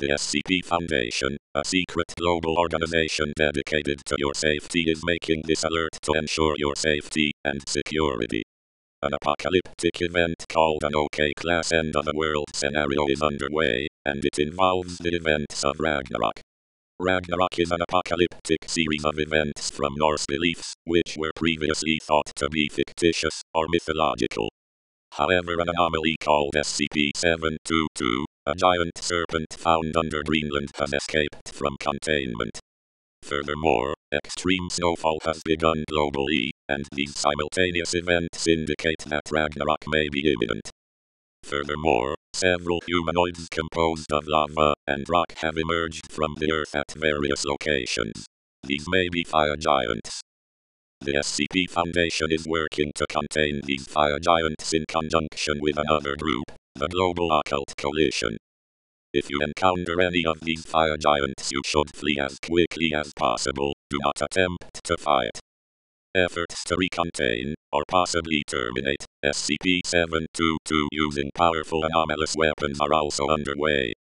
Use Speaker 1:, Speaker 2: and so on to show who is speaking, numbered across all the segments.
Speaker 1: The SCP Foundation, a secret global organization dedicated to your safety, is making this alert to ensure your safety and security. An apocalyptic event called an XK class end of the world scenario is underway, and it involves the events of Ragnarok. Ragnarok is an apocalyptic series of events from Norse beliefs, which were previously thought to be fictitious or mythological. However, an anomaly called SCP-722, a giant serpent found under Greenland, has escaped from containment. Furthermore, extreme snowfall has begun globally, and these simultaneous events indicate that Ragnarok may be imminent. Furthermore, several humanoids composed of lava and rock have emerged from the Earth at various locations. These may be fire giants. The SCP Foundation is working to contain these fire giants in conjunction with another group, the Global Occult Coalition. If you encounter any of these fire giants, you should flee as quickly as possible. Do not attempt to fight. Efforts to recontain, or possibly terminate, SCP-722 using powerful anomalous weapons are also underway.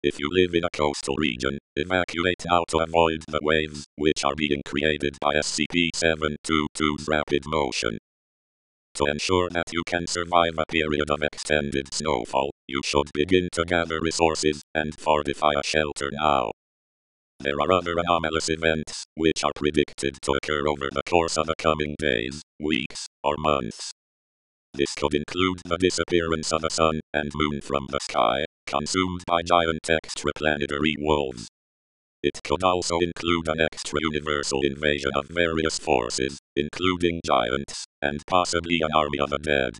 Speaker 1: If you live in a coastal region, evacuate now to avoid the waves, which are being created by SCP-722's rapid motion. To ensure that you can survive a period of extended snowfall, you should begin to gather resources and fortify a shelter now. There are other anomalous events, which are predicted to occur over the course of the coming days, weeks, or months. This could include the disappearance of the sun and moon from the sky, consumed by giant extraplanetary wolves. It could also include an extra-universal invasion of various forces, including giants, and possibly an army of the dead.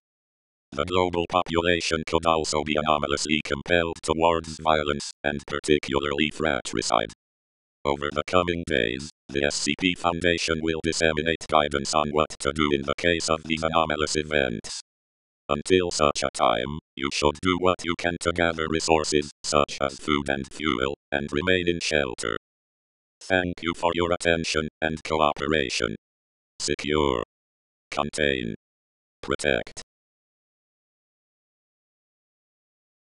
Speaker 1: The global population could also be anomalously compelled towards violence, and particularly fratricide. Over the coming days, the SCP Foundation will disseminate guidance on what to do in the case of these anomalous events. Until such a time, you should do what you can to gather resources, such as food and fuel, and remain in shelter. Thank you for your attention and cooperation. Secure. Contain. Protect.